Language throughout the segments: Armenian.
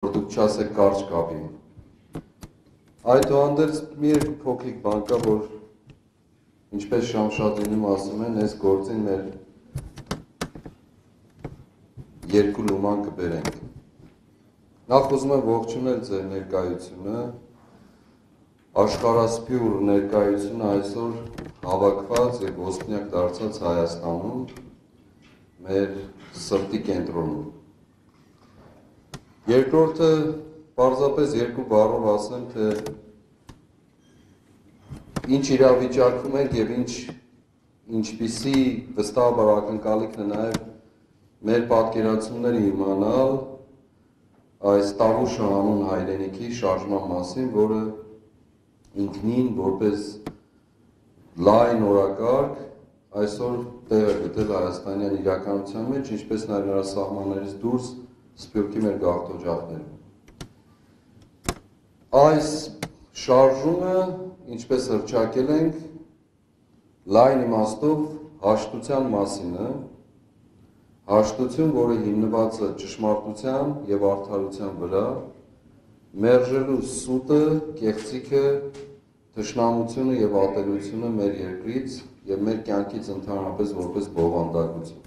որ դուք չասեք կարճ կապի։ Այդուհանդերձ մի երկու փոքրիկ բան կա, որ ինչպես Շամշադինում ասում են, այս գործին մեր երկու լուման կբերենք։ Նախ ուզում եմ ողջունել ձեր ներկայությունը, աշխարհասփյուր ներկայությունը այսօր հավաքված եւ ոստնյակ դարձած Հայաստանում մեր սրտի կենտրոնում Երկրորդը պարզապես երկու բառով ասեմ, թե ինչ իրավիճակում ենք եւ ինչ ինչպիսի վստահաբար ակնկալիքն է նաեւ մեր պատկերացումները իմանալ այս Տավուշ անուն հայրենիքի շարժման մասին, որը ինքնին որպես լայն օրակարգ այսօր տեղ գտել Հայաստանյան իրականության մեջ, ինչպես նաև նրա սահմաններից դուրս Սփյուռքի մեր գաղթօջախներում։ Այս շարժումը, ինչպես հրճակել ենք, լայն իմաստով հաշտության մասին է, հաշտություն, որը հիմնված է ճշմարտության եւ արդարության վրա, մերժելու սուտը, կեղծիքը, թշնամությունը եւ ատելությունը մեր երկրից եւ մեր կյանքից ընդհանրապես որպես բովանդակություն։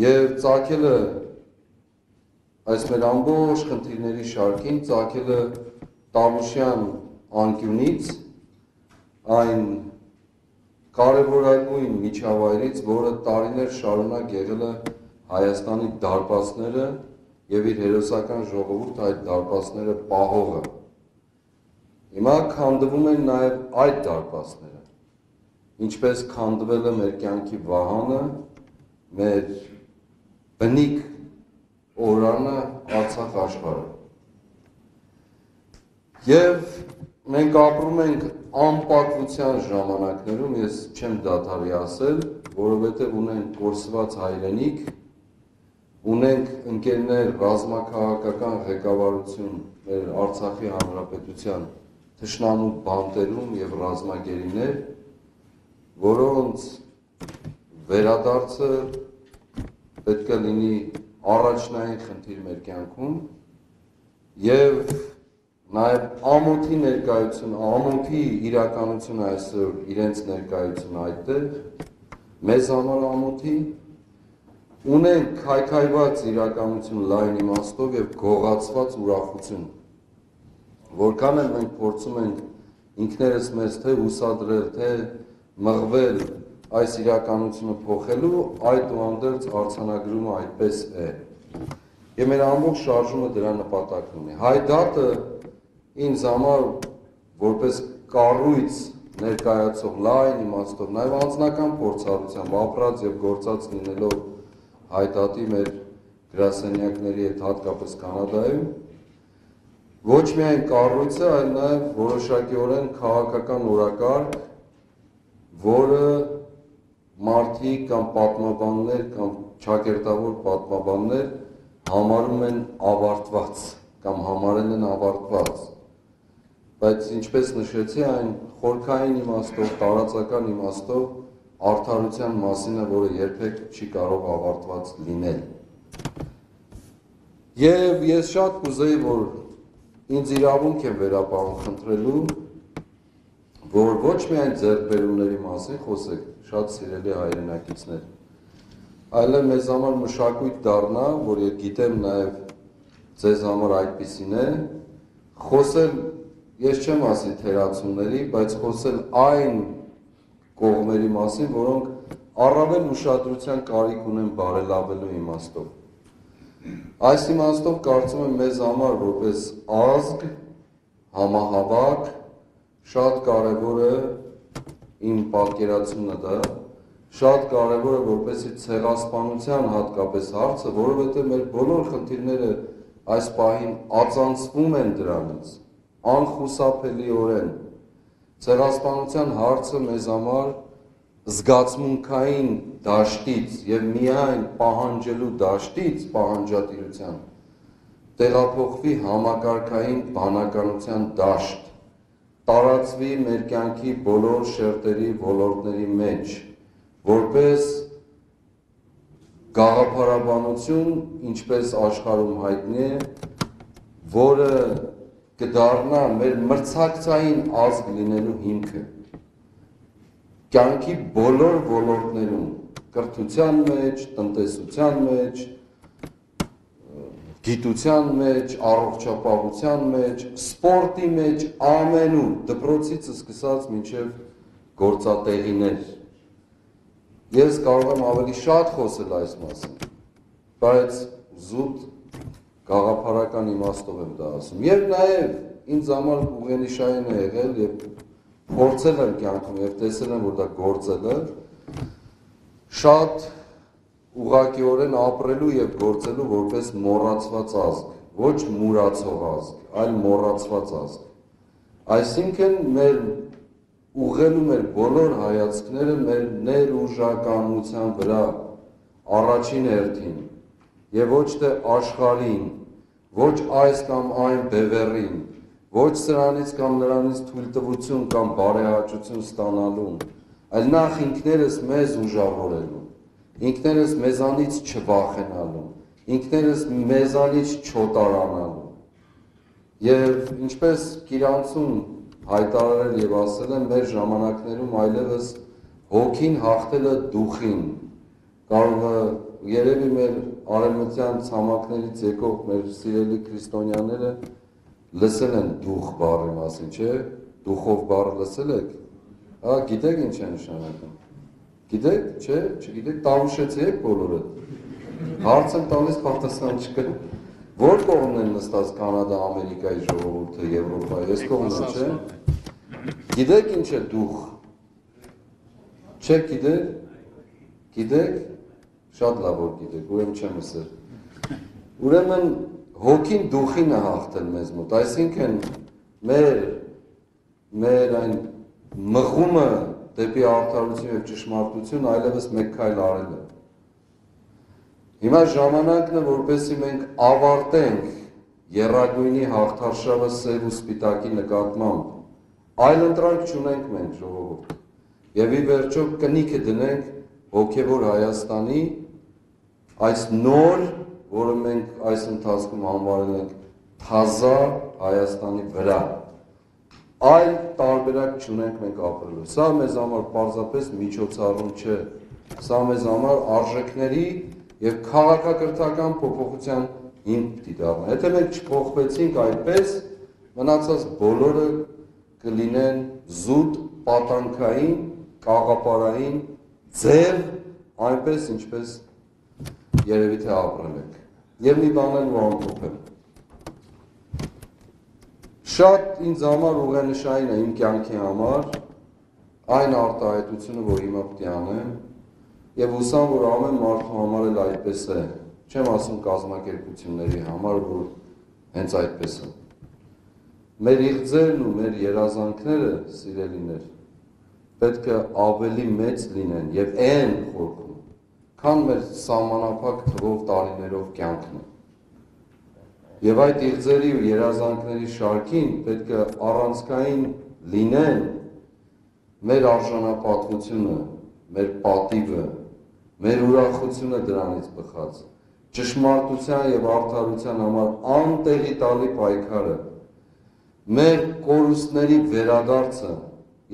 Եվ ցակելը այս մեր ամբողջ խնդիրների շարքին ցակելը Տավուշյան անկյունից այն կարևորագույն միջավայրից, որը տարիներ շարունակ եղել է Հայաստանի դարպասները եւ իր հերոսական ժողովուրդ այդ դարպասները պահողը։ Հիմա քանդվում են նաեւ այդ դարպասները։ Ինչպես քանդվել է մեր կյանքի վահանը, մեր բնիկ օրանը Արցախ աշխարհը։ Եվ մենք ապրում ենք անպատվության ժամանակներում, ես չեմ դադարի ասել, որովհետև ունենք կորսված հայրենիք, ունենք ընկերներ ռազմաքաղաքական ղեկավարություն մեր Արցախի հանրապետության թշնամու բանտերում եւ ռազմագերիներ, որոնց վերադարձը պետք է լինի առաջնային խնդիր մեր կյանքում եւ նաեւ ամոթի ներկայություն, ամոթի իրականությունը այսօր իրենց ներկայությունը այդտեղ մեզ համար ամոթի ունենք քայքայված իրականություն լայն իմաստով եւ գողացված ուրախություն որքան էլ մենք փորձում ենք ինքներս մեզ թե ուսադրել թե մղվել այս իրականությունը փոխելու, այդ ու անդերձ արցանագրումը այդպես է։ Եվ մեր ամբողջ շարժումը դրա նպատակն ունի։ Հայդատը ինձ համար որպես կառույց ներկայացող լայն իմաստով, նաև անձնական փորձառությամբ ապրած եւ գործած լինելով հայդատի մեր գրասենյակների հետ հատկապես Կանադայում ոչ միայն կառույցը, այլ նաև որոշակիորեն քաղաքական օրակարգ, որը մարդիկ կամ պատմաբաններ կամ ճակերտավոր պատմաբաններ համարում են ավարտված կամ համարել են ավարտված բայց ինչպես նշեցի այն խորքային իմաստով տարածական իմաստով արդարության մասին է որը երբեք չի կարող ավարտված լինել եւ ես շատ կուզեի որ ինձ իրավունք եմ վերապահում խնդրելու որ ոչ միայն ձեռքբերումների մասին խոսեք, շատ սիրելի հայրենակիցներ, այլև մեզ համար մշակույթ դառնա, որ ես գիտեմ նաև ձեզ համար այդպիսին է, խոսել, ես չեմ ասի թերացումների, բայց խոսել այն կողմերի մասին, որոնք առավել ուշադրության կարիք ունեն բարելավելու իմաստով։ Այս իմաստով կարծում եմ մեզ համար որպես ազգ համահավաք շատ կարևոր է իմ պատկերացումն է դա, շատ կարևոր է որպեսի ցեղասպանության հատկապես հարցը, որովհետև մեր բոլոր խնդիրները այս պահին ածանցվում են դրանից, անխուսափելիորեն։ Ցեղասպանության հարցը մեզ համար զգացմունքային դաշտից եւ միայն պահանջելու դաշտից պահանջատիրության տեղափոխվի համակարգային բանականության դաշտ տարածվի մեր կյանքի բոլոր շերտերի ոլորտների մեջ, որպես գաղափարաբանություն, ինչպես աշխարհում հայտնի է, որը կդառնա մեր մրցակցային ազգ լինելու հիմքը։ Կյանքի բոլոր ոլորտներում, կրթության մեջ, տնտեսության մեջ, գիտության մեջ, առողջապահության մեջ, սպորտի մեջ, ամենում, դպրոցից սկսած մինչև գործատեղիներ։ Ես կարող եմ ավելի շատ խոսել այս մասին, բայց զուտ գաղափարական իմաստով եմ դա ասում։ Եվ նաև ինձ համար ուղենիշային է եղել եւ փորձել եմ կյանքում եւ տեսել եմ, որ դա գործել է շատ ուղղակիորեն ապրելու եւ գործելու որպես մոռացված ազգ, ոչ մուրացող ազգ, այլ մոռացված ազգ։ Այսինքն մեր ուղղելու մեր բոլոր հայացքները մեր ներուժականության վրա առաջին հերթին եւ ոչ թե աշխարհին, ոչ այս կամ այն բևեռին, ոչ սրանից կամ նրանից թույլտվություն կամ բարեհաճություն ստանալու, այլ նախ ինքներս մեզ ուժավորելու ինքներս մեզանից չվախենալու, ինքներս մեզանից չոտարանալու։ Եվ ինչպես Կիրանցուն հայտարարել եւ ասել են, մեր ժամանակներում այլևս հոգին հաղթելը դուխին։ Կարող է երևի մեր արևմտյան ցամաքներից եկող մեր սիրելի քրիստոնյաները լսել են դուխ բառի մասին, չէ՞։ Դուխով բառը լսել եք։ Հա, գիտեք ինչ է նշանակում։ Գիտեք, չէ, չգիտեք, տարուշեցեք բոլորը։ Հարց եմ տալիս պատասխան չկա։ Որ կողմն են նստած Կանադա, Ամերիկայի ժողովուրդը, Եվրոպայի, այս կողմն է, չէ։ Գիտեք ինչ է դուխ։ Չէ, գիտեք։ Գիտեք, շատ լավ որ գիտեք, ուրեմն չեմ ասել։ Ուրեմն հոգին դուխին է հաղթել մեզ մոտ, այսինքն մեր մեր այն մղումը դեպի արդարություն եւ ճշմարտություն այլևս մեկ քայլ արել է։ Հիմա ժամանակն է, որպեսզի մենք ավարտենք երագույնի հաղթարշավը սև ու սպիտակի նկատմամբ։ Այլ ընտրանք չունենք մենք ժողովուրդ։ Եվ ի վերջո կնիքը դնենք հոգևոր Հայաստանի այս նոր, որը մենք այս ընթացքում անվարել ենք թազա Հայաստանի վրա այլ տարբերակ չունենք մենք ապրելու։ Սա մեզ համար պարզապես միջոցառում չէ։ Սա մեզ համար արժեքների եւ քաղաքակրթական փոփոխության հիմք պիտի դառնա։ Եթե մենք չփոխվեցինք այդպես, մնացած բոլորը կլինեն զուտ պատանքային, կաղապարային ձև, այնպես ինչպես երևի թե ապրել եք։ Եվ մի բան էլ որ ամփոփեմ Շատ ինձ համար ուղենշային է իմ կյանքի համար այն արտահայտությունը, որ հիմա պետք է անեմ, եւ հուսամ, որ ամեն մարդու համար էլ այդպես է։ Չեմ ասում կազմակերպությունների համար, որ հենց այդպես է։ Մեր իղձերն ու մեր երազանքները, սիրելիներ, պետք է ավելի մեծ լինեն եւ այն խորքում, քան մեր սահմանափակ թվով տարիներով կյանքն է։ Եվ այդ իղձերի ու երազանքների շարքին պետք է առանցքային լինեն մեր արժանապատվությունը, մեր պատիվը, մեր ուրախությունը դրանից բխած, ճշմարտության եւ արդարության համար անտեղի տալի պայքարը, մեր կորուստների վերադարձը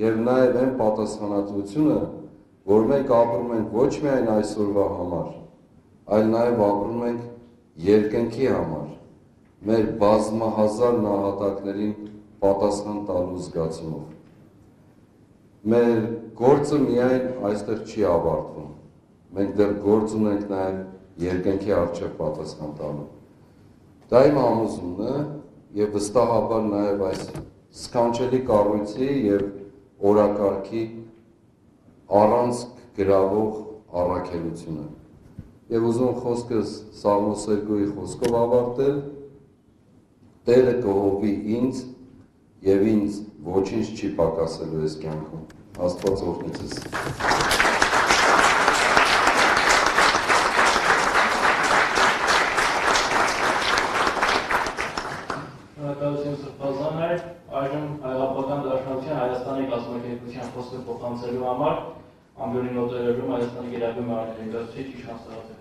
եւ նաեւ այն պատասխանատվությունը, որ մենք ապրում ենք ոչ միայն այսօրվա համար, այլ նաեւ ապրում ենք երկնքի համար մեր բազմահազար նահատակներին պատասխան տալու զգացումով։ Մեր գործը միայն այստեղ չի ավարտվում։ Մենք դեռ գործ ունենք նաև երկնքի արժեք պատասխան տալու։ Դա իմ համոզումն է եւ վստահաբար նաև այս սքանչելի կառույցի եւ օրակարգի առանց գրավող առաքելությունը։ Եվ ուզում խոսքս Սաղմոս 2-ի խոսքով ավարտել, Տերը կողովի ինձ եւ ինձ ոչինչ չի պակասելու այս կյանքում։ Աստված օրհնի ձեզ։ Շնորհակալություն Սրբազանը, այժմ հայրապետական դաշնության Հայաստանի կազմակերպության խոսքը փոխանցելու համար ամբյուրի նոտերերում Հայաստանի գերագույն մարմնի ներկայացուցիչ Իշխան Սարացյանը։